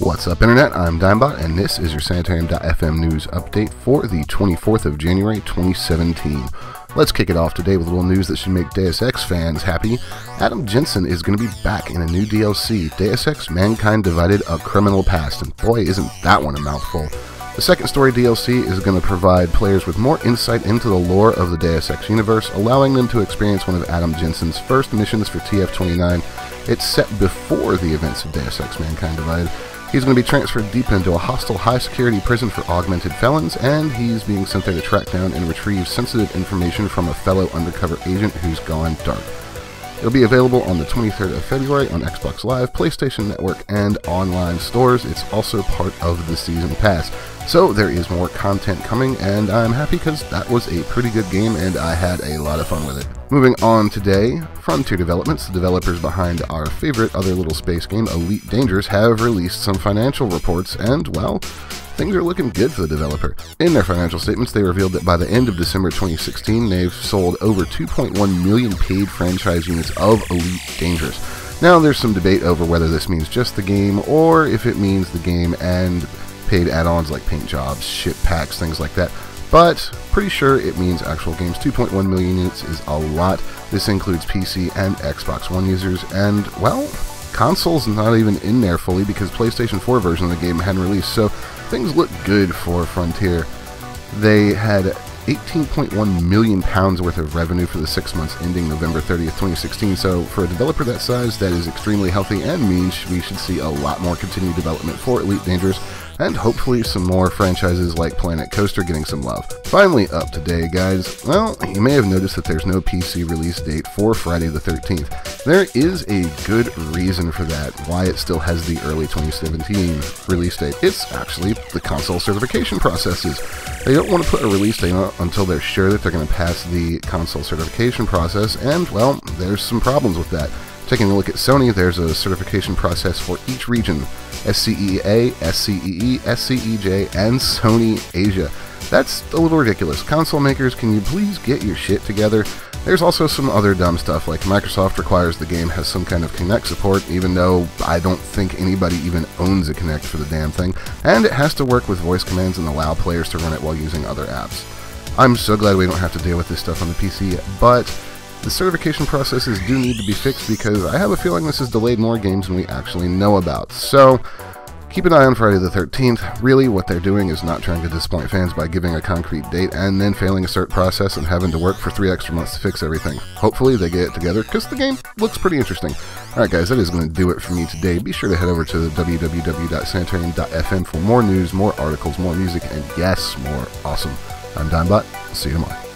What's up, Internet? I'm Dimebot, and this is your Sanitarium.fm news update for the 24th of January 2017. Let's kick it off today with a little news that should make Deus Ex fans happy. Adam Jensen is going to be back in a new DLC, Deus Ex Mankind Divided A Criminal Past, and boy, isn't that one a mouthful. The second story DLC is going to provide players with more insight into the lore of the Deus Ex universe, allowing them to experience one of Adam Jensen's first missions for TF29. It's set before the events of Deus Ex Mankind Divided. He's going to be transferred deep into a hostile high security prison for augmented felons, and he's being sent there to track down and retrieve sensitive information from a fellow undercover agent who's gone dark. It'll be available on the 23rd of February on Xbox Live, PlayStation Network, and online stores. It's also part of the Season Pass. So there is more content coming, and I'm happy because that was a pretty good game and I had a lot of fun with it. Moving on today, Frontier Developments, the developers behind our favorite other little space game, Elite Dangerous, have released some financial reports, and, well, things are looking good for the developer. In their financial statements, they revealed that by the end of December 2016, they've sold over 2.1 million paid franchise units of Elite Dangerous. Now, there's some debate over whether this means just the game or if it means the game and paid add-ons like paint jobs, ship packs, things like that. But pretty sure it means actual games. 2.1 million units is a lot. This includes PC and Xbox One users, and well, consoles not even in there fully because PlayStation 4 version of the game hadn't released. So things look good for Frontier. They had 18.1 million pounds worth of revenue for the six months ending November 30th, 2016. So for a developer that size, that is extremely healthy and means we should see a lot more continued development for Elite Dangerous and hopefully some more franchises like Planet Coaster getting some love. Finally up today, guys, well, you may have noticed that there's no PC release date for Friday the 13th. There is a good reason for that, why it still has the early 2017 release date. It's actually the console certification processes. They don't want to put a release date on until they're sure that they're going to pass the console certification process, and, well, there's some problems with that. Taking a look at Sony, there's a certification process for each region SCEA, SCEE, SCEJ, and Sony Asia. That's a little ridiculous. Console makers, can you please get your shit together? There's also some other dumb stuff, like Microsoft requires the game has some kind of Kinect support, even though I don't think anybody even owns a Kinect for the damn thing, and it has to work with voice commands and allow players to run it while using other apps. I'm so glad we don't have to deal with this stuff on the PC, but the certification processes do need to be fixed because I have a feeling this has delayed more games than we actually know about. So, keep an eye on Friday the 13th. Really, what they're doing is not trying to disappoint fans by giving a concrete date and then failing a cert process and having to work for three extra months to fix everything. Hopefully, they get it together because the game looks pretty interesting. Alright, guys, that is going to do it for me today. Be sure to head over to www.sanitarium.fm for more news, more articles, more music, and yes, more awesome. I'm Dimebot. See you tomorrow.